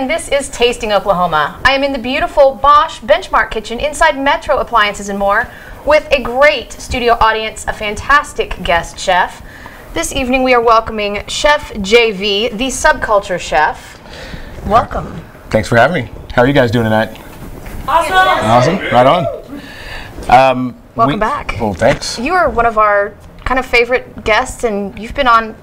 and this is Tasting Oklahoma. I am in the beautiful Bosch Benchmark Kitchen inside Metro Appliances and More with a great studio audience, a fantastic guest chef. This evening we are welcoming Chef JV, the Subkulture chef. Welcome. Thanks for having me. How are you guys doing tonight? Awesome. Awesome. Right on. Um, Welcome back. Well, thanks. You are one of our kind of favorite guests, and you've been on,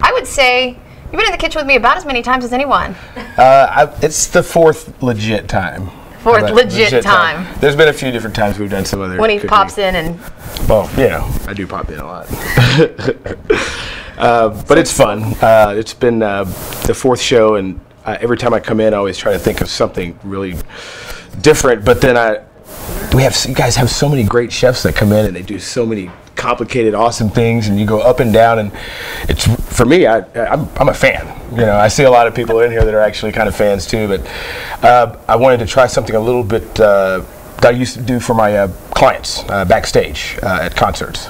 I would say, you've been in the kitchen with me about as many times as anyone. Uh, I, it's the fourth legit time. Fourth about legit time. There's been a few different times we've done some other. When he cooking. pops in and Well, you know, I do pop in a lot. uh, but it's fun. Uh, it's been uh, the fourth show, and uh, every time I come in, I always try to think of something really different. But then I, we have you guys have so many great chefs that come in, and they do so many complicated, awesome things, and you go up and down, and it's for me. I, I'm, I'm a fan. You know, I see a lot of people in here that are actually kind of fans too. But uh, I wanted to try something a little bit. Uh, that I used to do for my uh, clients uh, backstage uh, at concerts.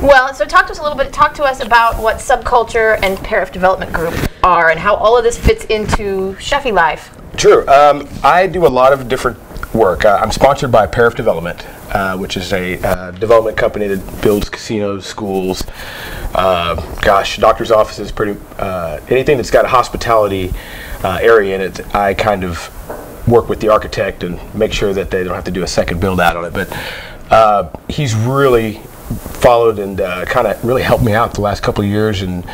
Well, so talk to us a little bit. Talk to us about what Subkulture and Parif Development Group are, and how all of this fits into chefy life. Sure. Um, I do a lot of different work. Uh, I'm sponsored by Parif Development, uh, which is a uh, development company that builds casinos, schools, uh, gosh, doctor's offices, pretty uh, anything that's got a hospitality uh, area in it. I kind of work with the architect and make sure that they don't have to do a second build out on it. But he's really followed and uh, kind of really helped me out the last couple of years and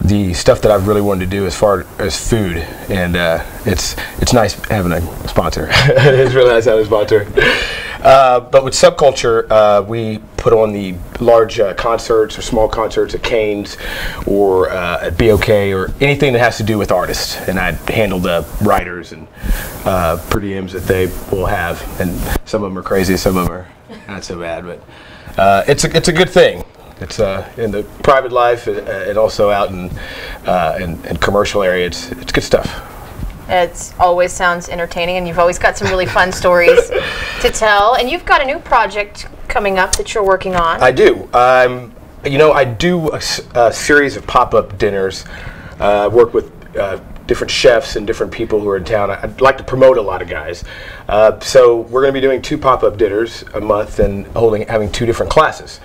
the stuff that I've really wanted to do as far as food and uh, it's it's nice having a sponsor it's really nice having a sponsor uh, but with Subkulture uh, we put on the large uh, concerts or small concerts at Cain's or uh, at BOK or anything that has to do with artists and I handle the riders and uh, per diems that they will have and some of them are crazy some of them are not so bad but uh, it's a it's a good thing. It's in the private life and also out in, in in commercial area. It's it's good stuff. It always sounds entertaining, and you've always got some really fun stories to tell. And you've got a new project coming up that you're working on. I do. Um, you know, I do a series of pop up dinners. Uh, work with uh, different chefs and different people who are in town. I- I'd like to promote a lot of guys. Uh, so we're going to be doing two pop up dinners a month and holding having two different classes.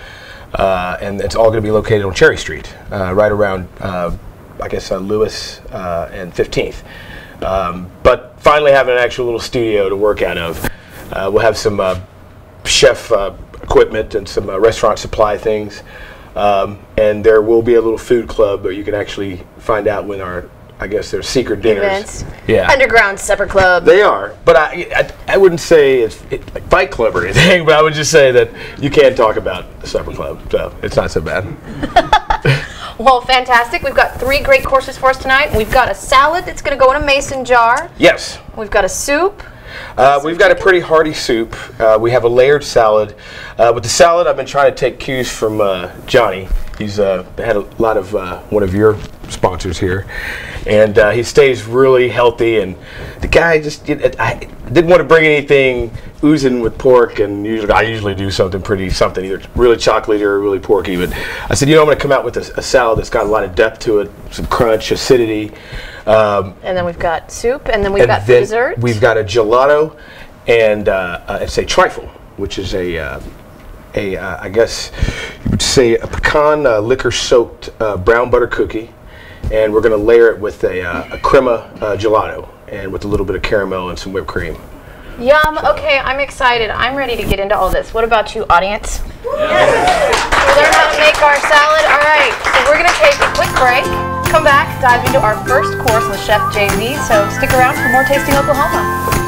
Uh, and it's all going to be located on Cherry Street, uh, right around, uh, I guess, uh, Lewis uh, and 15th. Um, but finally having an actual little studio to work out of. Uh, we'll have some uh, chef uh, equipment and some uh, restaurant supply things. Um, and there will be a little food club where you can actually find out when our, I guess, their secret dinners. Events. Yeah. Underground Supper Club. They are, but I, I, I wouldn't say it's it, like Fight Club or anything, but I would just say that you can't talk about the Supper Club, so it's not so bad. well, fantastic. We've got three great courses for us tonight. We've got a salad that's going to go in a mason jar. Yes. We've got a soup. Uh, we've got a pretty hearty soup. Uh, we have a layered salad. Uh, with the salad, I've been trying to take cues from uh, Johnny. He's uh, had a lot of uh, one of your sponsors here, and uh, he stays really healthy. And the guy just did, I didn't want to bring anything oozing with pork, and usually I usually do something pretty something either really chocolatey or really porky. But I said, you know, I'm going to come out with a, a salad that's got a lot of depth to it, some crunch, acidity. Um, And then we've got soup, and then we've and got then dessert. We've got a gelato, and uh, uh, it's a trifle, which is a uh, a uh, I guess you would say a pecan uh, liquor soaked uh, brown butter cookie, and we're going to layer it with a, uh, a crema uh, gelato, and with a little bit of caramel and some whipped cream. Yum. Okay, I'm excited. I'm ready to get into all this. What about you, audience? We'll learn how to make our salad. All right, so we're going to take a quick break. Come back, dive into our first course with Chef JV. So stick around for more Tasting Oklahoma.